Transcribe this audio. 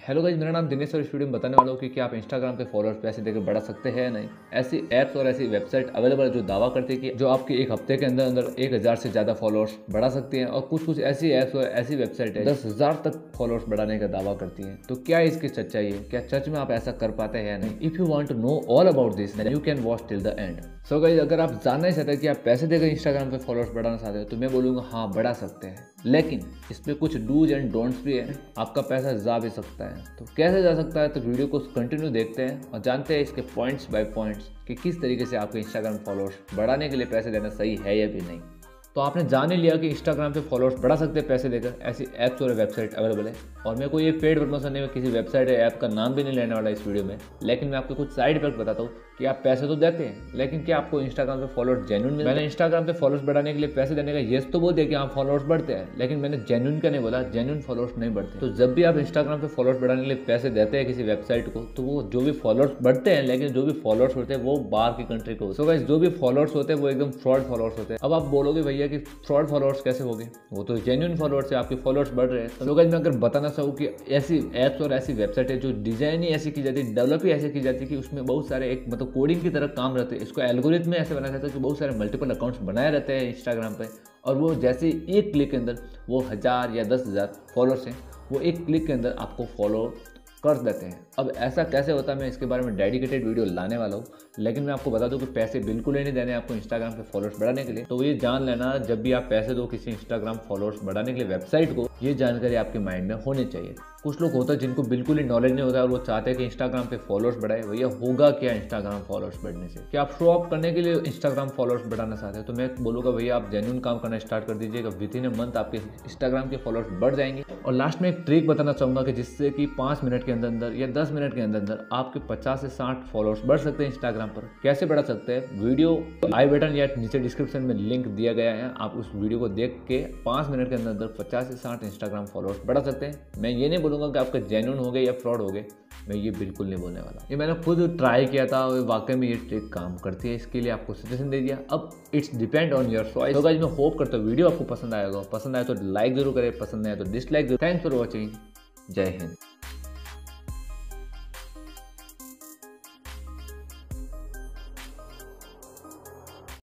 Hello guys मेरा नाम दिनेश और इस वीडियो में बताने वाला हूँ कि क्या आप इंस्टाग्राम पे फॉलोअर्स पैसे देकर बढ़ा सकते हैं या नहीं। ऐसी ऐप्स और ऐसी वेबसाइट अवेलेबल है जो दावा करती है कि जो आपके एक हफ़्ते के अंदर अंदर एक हज़ार से ज़्यादा फॉलोअर्स बढ़ा सकती हैं और कुछ कुछ ऐसी ऐप्स और ऐसी वेबसाइट है दस हज़ार तक फॉलोअर्स बढ़ाने का दावा करती हैं। तो क्या इसकी सच्चाई है? क्या सच में आप ऐसा कर पाते हैं नहीं? If you want to know all about this you can watch till the end so guys अगर आप जानना ही चाहते हैं कि आप पैसे देकर इंस्टाग्राम पे फॉलोअर्स बढ़ाना चाहते हो तो मैं बोलूँगा हाँ बढ़ा सकते हैं। लेकिन इसमें कुछ डूज एंड डोंट्स भी है। आपका पैसा जा भी सकता है। तो कैसे जा सकता है? तो वीडियो को कंटिन्यू देखते हैं और जानते हैं इसके पॉइंट्स बाय पॉइंट्स कि किस तरीके से आपके इंस्टाग्राम फॉलोअर्स बढ़ाने के लिए पैसे देना सही है या भी नहीं। तो आपने जान ही लिया कि इंस्टाग्राम पे फॉलोअर्स बढ़ा सकते हैं पैसे देकर। ऐसी ऐप्स और वेबसाइट अवेलेबल है। और मैं कोई ये पेड प्रमोशन नहीं, मैं किसी वेबसाइट या ऐप का नाम भी नहीं लेने वाला इस वीडियो में। लेकिन मैं आपको कुछ साइड इफ़ेक्ट बताता हूँ कि आप पैसे तो देते हैं, लेकिन क्या आपको इंस्टाग्राम पे फॉलोअर्स जेन्यून मिलते मैंने इंस्टाग्राम पे फॉलोअर्स बढ़ाने के लिए पैसे देने का येस तो बोल दिया कि हाँ फॉलोअर्स बढ़ते हैं, लेकिन मैंने जेन्यून का नहीं बोला जेन्यून फॉलोअर्स नहीं बढ़ते तो जब भी आप इंस्टाग्राम पे फॉलोअर्स बढ़ाने के लिए पैसे देते हैं किसी वेबसाइट को तो वो जो भी फॉलोअर्स बढ़ते हैं, लेकिन जो भी फॉलोअर्स होते हैं, वो बाहर की कंट्री को सो जो भी फॉलोअर्स होते हैं, वो एकदम फ्रॉड फॉलोअर्स होते हैं। अब आप बोलोगे, भैया कि फ्रॉड फॉलोअर्स कैसे हो गए वो तो जेन्यून फॉलोअर्स है आपके फॉलोअर्स बढ़ रहे हैं। तो मैं अगर बताना चाहूँ कि ऐसी ऐप्स और ऐसी वेबसाइट है जो डिज़ाइन ही ऐसी की जाती है डेवलप ही ऐसी की जाती है कि उसमें बहुत सारे एक मतलब कोडिंग की तरह काम रहते हैं। इसको एल्गोरिथम में ऐसे बनाया जाता है कि बहुत सारे मल्टीपल अकाउंट्स बनाए रहते हैं इंस्टाग्राम पर और वो जैसे एक क्लिक के अंदर वो हज़ार या दस हज़ार फॉलोअर्स हैं, वो एक क्लिक के अंदर आपको फॉलो कर देते हैं। अब ऐसा कैसे होता है, मैं इसके बारे में डेडिकेटेड वीडियो लाने वाला हूँ, लेकिन मैं आपको बता दूँ कि पैसे बिल्कुल ही नहीं देने आपको इंस्टाग्राम पे फॉलोअर्स बढ़ाने के लिए। तो ये जान लेना, जब भी आप पैसे दो किसी इंस्टाग्राम फॉलोअर्स बढ़ाने के लिए वेबसाइट को, ये जानकारी आपके माइंड में होनी चाहिए। कुछ लोग होता है जिनको बिल्कुल ही नॉलेज नहीं होता और वो चाहते हैं कि इंस्टाग्राम पे फॉलोअर्स बढ़ाए। भैया, होगा क्या इंस्टाग्राम फॉलोअर्स बढ़ने से? क्या आप शो ऑफ़ करने के लिए इंस्टाग्राम फॉलोअर्स बढ़ाना चाहते हैं? तो मैं बोलूँगा, भैया, आप जेन्यून काम करना स्टार्ट कर दीजिएगा। विद इन ए मंथ आपके इंस्टाग्राम के फॉलोअर्स बढ़ जाएँगे। और लास्ट में एक ट्रिक बताना चाहूँगा कि जिससे कि पाँच मिनट के अंदर अंदर या दस मिनट के अंदर अंदर आपके पचास से साठ फॉलोअर्स बढ़ सकते हैं इंस्टाग्राम पर। कैसे बढ़ा सकते हैं? वीडियो आई बटन या नीचे डिस्क्रिप्शन में लिंक दिया गया है। आप उस वीडियो को देख के पाँच मिनट के अंदर अंदर पचास से साठ इंस्टाग्राम फॉलोअर्स बढ़ा सकते हैं। मैं ये नहीं बोलूँगा कि आपका जेन्यून हो गए या फ्रॉड हो गए। मैं ये बिल्कुल नहीं बोलने वाला। ये मैंने खुद ट्राई किया था और वाकई में ये ट्रिक काम करती है। इसके लिए आपको सजेशन दे दिया। अब it's depend on your choice तो मैं होप करता हूँ वीडियो आपको पसंद आएगा। पसंद आए तो लाइक ज़रूर करें। पसंद आए तो डिसलाइक ज़रूर थैंक्स फॉर वॉचिंग जय हिंद।